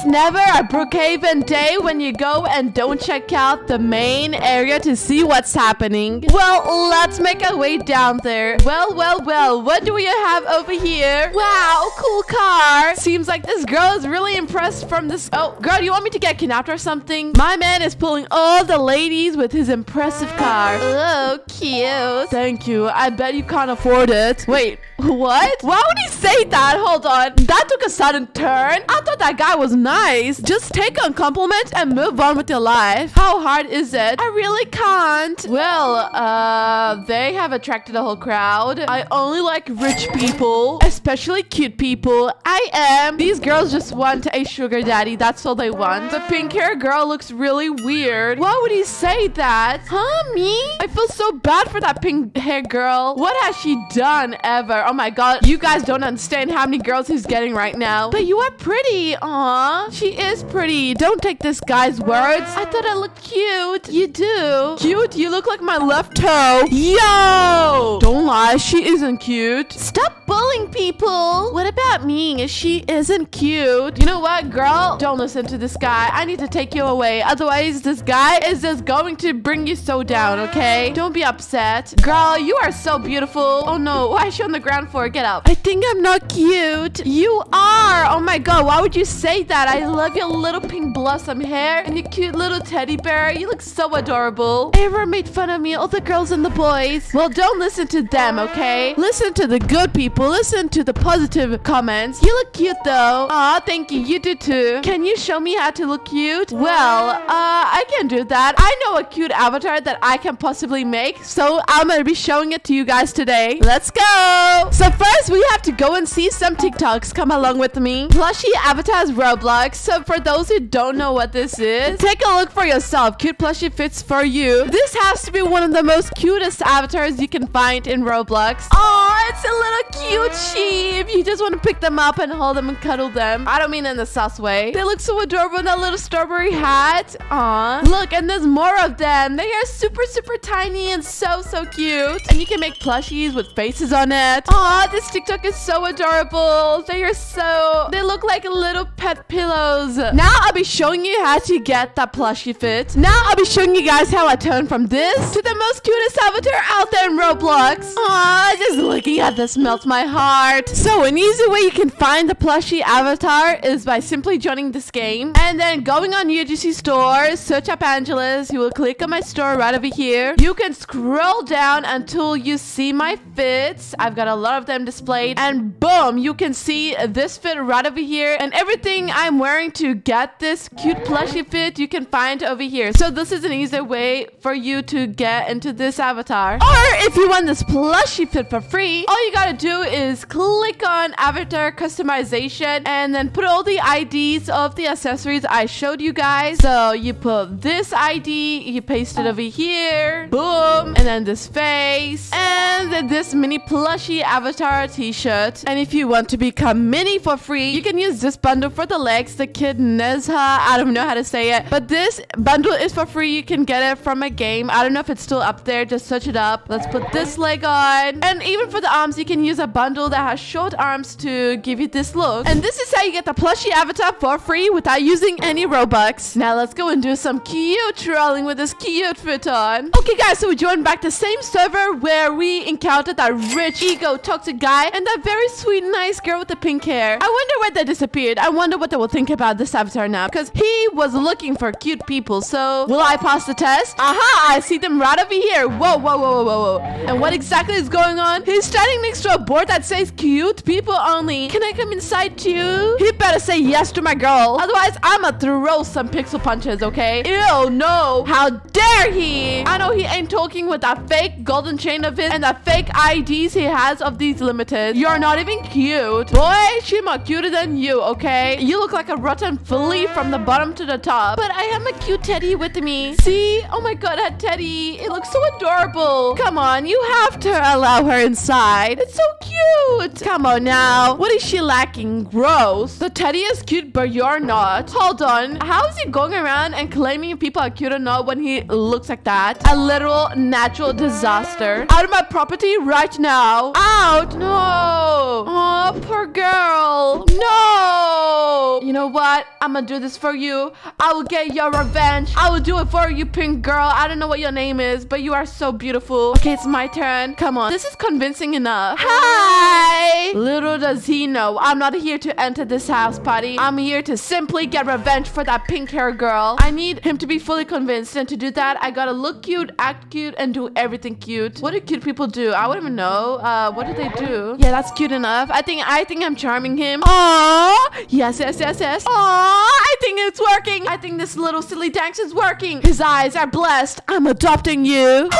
It's never a Brookhaven day when you go and don't check out the main area to see what's happening. Well, let's make our way down there. Well, well, well, what do we have over here? Wow, cool car. Seems like this girl is really impressed from this. Oh, girl, do you want me to get kidnapped or something? My man is pulling all the ladies with his impressive car. Oh, cute. Thank you. I bet you can't afford it. Wait, what? Why would he say that? Hold on. That took a sudden turn. I thought that guy was nice. Just take a compliment and move on with your life. How hard is it? I really can't. Well, uh, they have attracted a whole crowd. I only like rich people, especially cute people. I am. These girls just want a sugar daddy. That's all they want. The pink hair girl looks really weird. Why would he say that? Huh, me? I feel so bad for that pink hair girl. What has she done ever? Oh my god, you guys don't understand how many girls he's getting right now. But you are pretty. Aw, she is pretty. Don't take this guy's words. I thought I looked cute. You do. Cute? You look like my left toe. Yo! Don't lie, she isn't cute. Stop bullying people. What about me? If she isn't cute. You know what, girl? Don't listen to this guy. I need to take you away. Otherwise, this guy is just going to bring you so down, okay? Don't be upset. Girl, you are so beautiful. Oh no, why is she on the ground for? Get up. I think I'm not cute. You are. Oh my god, why would you say that? I love your little pink blossom hair and your cute little teddy bear. You look so adorable. Everyone made fun of me, all the girls and the boys. Well, don't listen to them, okay? Listen to the good people. Listen to the positive comments. You look cute though. Aw, thank you. You do too. Can you show me how to look cute? Well, uh, I can do that. I know a cute avatar that I can possibly make, so I'm gonna be showing it to you guys today. Let's go! So first, we have to go and see some TikToks. Come along with me. Plushie avatars Roblox. So for those who don't know what this is, take a look for yourself. Cute plushie fits for you. This has to be one of the most cutest avatars you can find in Roblox. Oh, it's a little cute sheep. You just want to pick them up and hold them and cuddle them. I don't mean in the sus way. They look so adorable in that little strawberry hat. Aw. Look, and there's more of them. They are super, super tiny and so, so cute. And you can make plushies with faces on it. Aw, this TikTok is so adorable. They are so... They look like little pet pillows. Now I'll be showing you how to get that plushie fit. Now I'll be showing you guys how I turn from this to the most cutest avatar out there in Roblox. Aw, just looking at this melts my heart. So an easy way you can find the plushie avatar is by simply joining this game and then going on UGC store, search up Angelazz. You will click on my store right over here. You can scroll down until you see my fits. I've got a lot of them displayed and boom, you can see this fit right over here and everything I'm wearing to get this cute plushie fit you can find over here. So this is an easy way for you to get into this avatar. Or if you want this plushie fit for free, all you gotta do is click on avatar customization and then put all the IDs of the accessories I showed you guys. So you put this ID, you paste it over here, boom, and then this face, and then this mini plushie avatar t-shirt. And if you want to become mini for free, you can use this bundle for the legs, the kid Nezha. I don't know how to say it, but this bundle is for free. You can get it from a game. I don't know if it's still up there. Just search it up. Let's put this leg on. And even for the arms, you can use a bundle that has short arms to give you this look. And this is how you get the plushie avatar for free without using any Robux. Now let's go and do some cute trolling with this cute fit on. Okay guys, so we joined back the same server where we encountered that rich, ego, toxic guy and that very sweet, nice girl with the pink hair. I wonder where they disappeared. I wonder what they will think about this avatar now because he was looking for cute people. So will I pass the test? Aha, I see them right over here. Whoa, whoa, whoa, whoa, whoa. And what exactly is going on? He's standing next to a board that says cute people only. Can I come inside too? He better say yes to my girl. Otherwise, I'ma throw some pixel punches, okay? Ew, no. How dare he? I know he ain't talking with that fake golden chain of his and the fake IDs he has of these limited. You're not even cute. Boy, she more cuter than you, okay? You look like a rotten flea from the bottom to the top. But I have a cute teddy with me. See? Oh my god, that teddy. It looks so adorable. Come on, you have to allow her inside. It's so cute. Come on now. What is she lacking? Gross. The teddy is cute, but you're not. Hold on. How is he going around and claiming people are cute or not when he looks like that? A literal natural disaster. Out of my property right now. Ah, Out. No. Oh, poor girl. No! You know what? I'm gonna do this for you. I will get your revenge. I will do it for you, pink girl. I don't know what your name is, but you are so beautiful. Okay, it's my turn. Come on. This is convincing enough. Hi! Little does he know, I'm not here to enter this house party. I'm here to simply get revenge for that pink hair girl. I need him to be fully convinced, and to do that, I gotta look cute, act cute, and do everything cute. What do cute people do? I wouldn't even know. Uh, what do they do? Yeah, that's cute enough. I think I think I'm charming him. Aww! Yes, yes, yes, yes. Aww! I think it's working. I think this little silly dance is working. His eyes are blessed. I'm adopting you.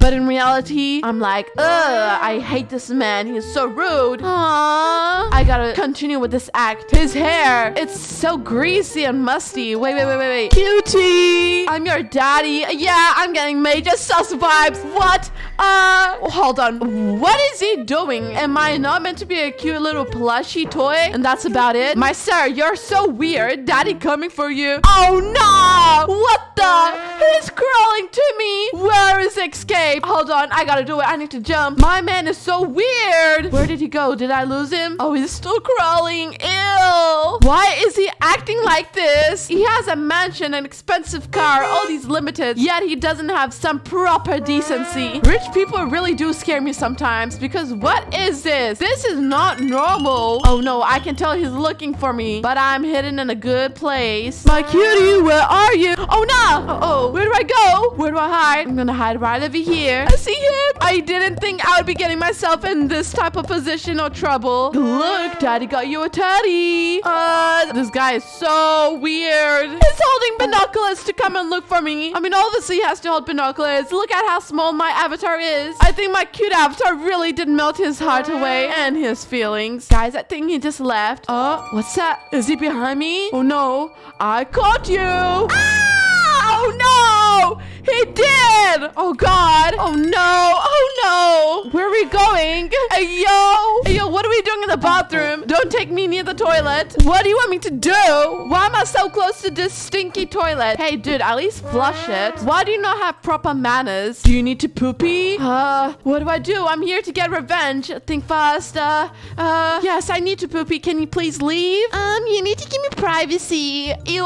But in reality, I'm like, ugh, I hate this man. He's so rude. Aww. I gotta continue with this act. His hair, it's so greasy and musty. Wait, wait, wait, wait, wait. Cutie, I'm your daddy. Yeah, I'm getting major sus vibes. What? Uh, hold on. What is he doing? Am I not meant to be a cute little plushy toy? And that's about it? My sir, you're so weird. Daddy coming for you. Oh no! What the? He's crawling to me. Where is escape? Hold on, I gotta do it. I need to jump. My man is so weird. Where did he go? Did I lose him? Oh, he's still crawling. Ew. Why is he acting like this? He has a mansion, an expensive car, all these limited, yet he doesn't have some proper decency. Rich people really do scare me sometimes because what is this? This is not normal. Oh no, I can tell he's looking for me, but I'm hidden in a good place. My cutie, where are you? Oh no! Uh oh, where do I go? Where do I hide? I'm gonna hide right over here. I see him. I didn't think I would be getting myself in this type of position or trouble. Look, daddy got you a teddy. Uh, this guy is so weird. He's holding binoculars to come and look for me. I mean, obviously he has to hold binoculars. Look at how small my avatar is. I think my cute avatar really did melt his heart away and his feelings. Guys, I think he just left. Oh, what's that? Is he behind me? Oh no, I caught you. Ah! Oh no! He did! Oh god! Oh no! Oh no! Where we going? Hey yo! Hey yo, what are we doing in the bathroom? Don't take me near the toilet. What do you want me to do? Why am I so close to this stinky toilet? Hey dude, at least flush it. Why do you not have proper manners? Do you need to poopy? Uh, what do I do? I'm here to get revenge. Think fast. Uh, uh, yes, I need to poopy. Can you please leave? Um, you need to give me privacy. Ew,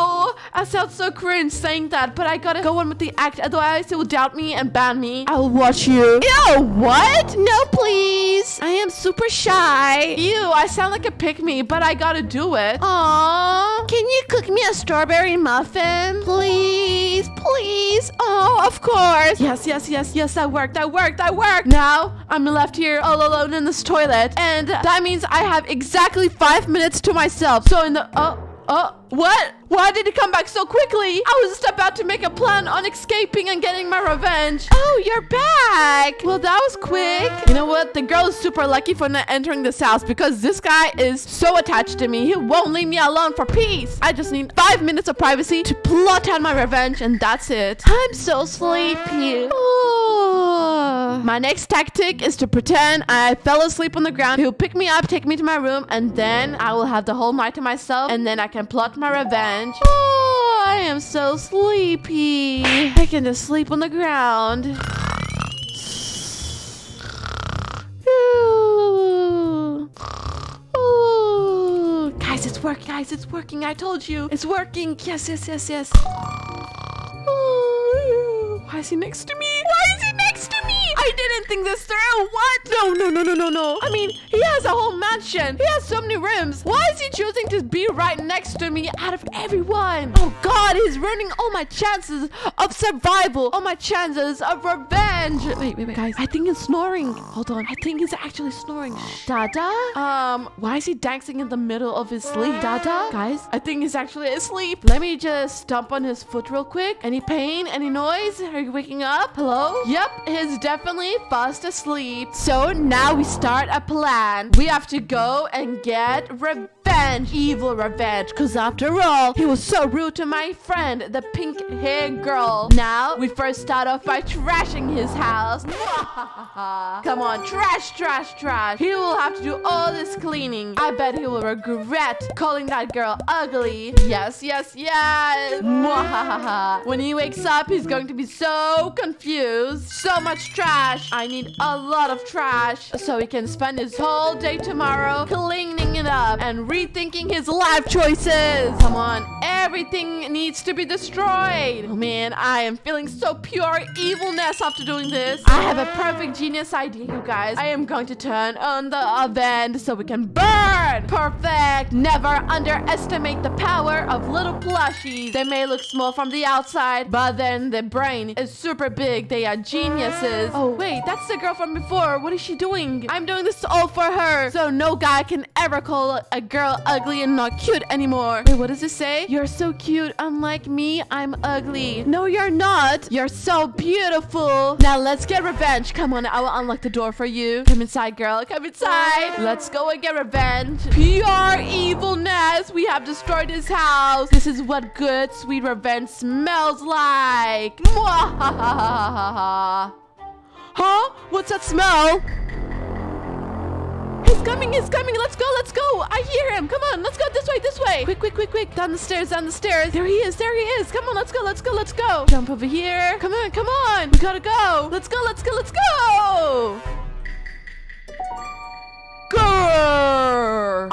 I sound so cringe saying that, but I gotta go on with the act. Otherwise, he will doubt me and ban me. I'll watch you. Ew, what? No, please. I am super shy. Ew, I sound like a pick me, but I gotta do it. Aww. Can you cook me a strawberry muffin? Please, please. Oh, of course. Yes, yes, yes, yes, that worked, that worked, that worked. Now, I'm left here all alone in this toilet, and that means I have exactly five minutes to myself. So in the, oh, oh, what? Why did he come back so quickly? I was just about to make a plan on escaping and getting my revenge. Oh, you're back. Well, that was quick. You know what? The girl is super lucky for not entering this house because this guy is so attached to me. He won't leave me alone for peace. I just need five minutes of privacy to plot out my revenge and that's it. I'm so sleepy. Oh. My next tactic is to pretend I fell asleep on the ground. He'll pick me up, take me to my room, and then I will have the whole night to myself, and then I can plot my revenge. Oh, I am so sleepy. I can just sleep on the ground. Guys, it's working, guys, it's working. I told you. It's working. Yes, yes, yes, yes. Ooh. Why is he next to me? I didn't think this through. What? No, no, no, no, no, no. I mean, he has a whole mansion. He has so many rooms. Why is he choosing to be right next to me out of everyone? Oh God, he's ruining all my chances of survival, all my chances of revenge. Wait, wait, wait, guys. I think he's snoring. Hold on. I think he's actually snoring. Dada? Um, why is he dancing in the middle of his sleep? Dada? Guys, I think he's actually asleep. Let me just stomp on his foot real quick. Any pain? Any noise? Are you waking up? Hello? Yep, he's definitely fast asleep. So now we start a plan. We have to go and get revenge revenge. Evil revenge. Because after all, he was so rude to my friend, the pink hair girl. Now, we first start off by trashing his house. Come on, trash, trash, trash. He will have to do all this cleaning. I bet he will regret calling that girl ugly. Yes, yes, yes. when he wakes up, he's going to be so confused. So much trash. I need a lot of trash so he can spend his whole day tomorrow cleaning it up and rethinking his life choices. Come on, everything needs to be destroyed. Oh man, I am feeling so pure evilness after doing this. I have a perfect genius idea, you guys. I am going to turn on the oven so we can burn. Perfect. Never underestimate the power of little plushies. They may look small from the outside, but then their brain is super big. They are geniuses. Oh, wait, that's the girl from before. What is she doing? I'm doing this all for her. So no guy can ever call a girl ugly and not cute anymore. Wait, what does it say? You're so cute. Unlike me, I'm ugly. No, you're not. You're so beautiful. Now let's get revenge. Come on, I will unlock the door for you. Come inside, girl. Come inside. Let's go and get revenge. Pure evilness. We have destroyed his house. This is what good, sweet revenge smells like. Huh? What's that smell? He's coming, he's coming. Let's go, let's go. I hear him. Come on, let's go this way, this way. Quick, quick, quick, quick. Down the stairs, down the stairs. There he is, there he is. Come on, let's go, let's go, let's go. Jump over here. Come on, come on. We gotta go. Let's go, let's go, let's go. Girl!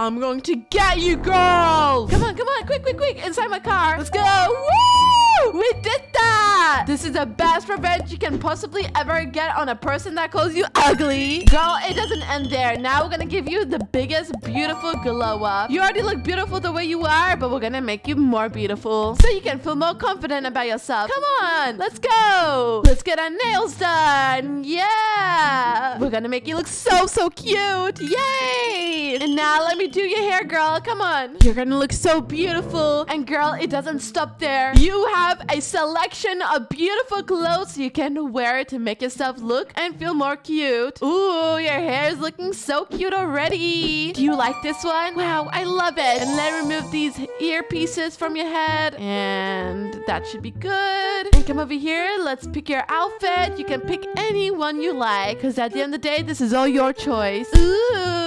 I'm going to get you, girl! Come on, come on, quick, quick, quick, inside my car. Let's go! Woo! We did that! This is the best revenge you can possibly ever get on a person that calls you ugly. Girl, it doesn't end there. Now we're gonna give you the biggest, beautiful glow up. You already look beautiful the way you are, but we're gonna make you more beautiful. So you can feel more confident about yourself. Come on, let's go! Let's get our nails done! Yeah! We're gonna make you look so, so cute! Yay! And now let me do your hair, girl. Come on. You're gonna look so beautiful. And girl, it doesn't stop there. You have a selection of beautiful clothes you can wear to make yourself look and feel more cute. Ooh, your hair is looking so cute already. Do you like this one? Wow, I love it. And let remove these earpieces from your head. And that should be good. And come over here. Let's pick your outfit. You can pick any one you like. Because at the end of the day, this is all your choice. Ooh,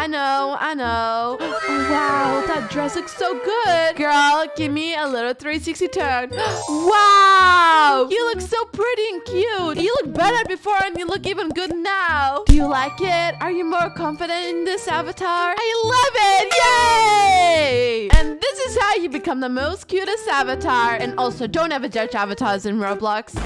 I know, I know. Wow, that dress looks so good. Girl, give me a little 360 turn. Wow, you look so pretty and cute. You look better before and you look even good now. Do you like it? Are you more confident in this avatar? I love it. Yay! And this is how you become the most cutest avatar. And also, don't ever judge avatars in Roblox.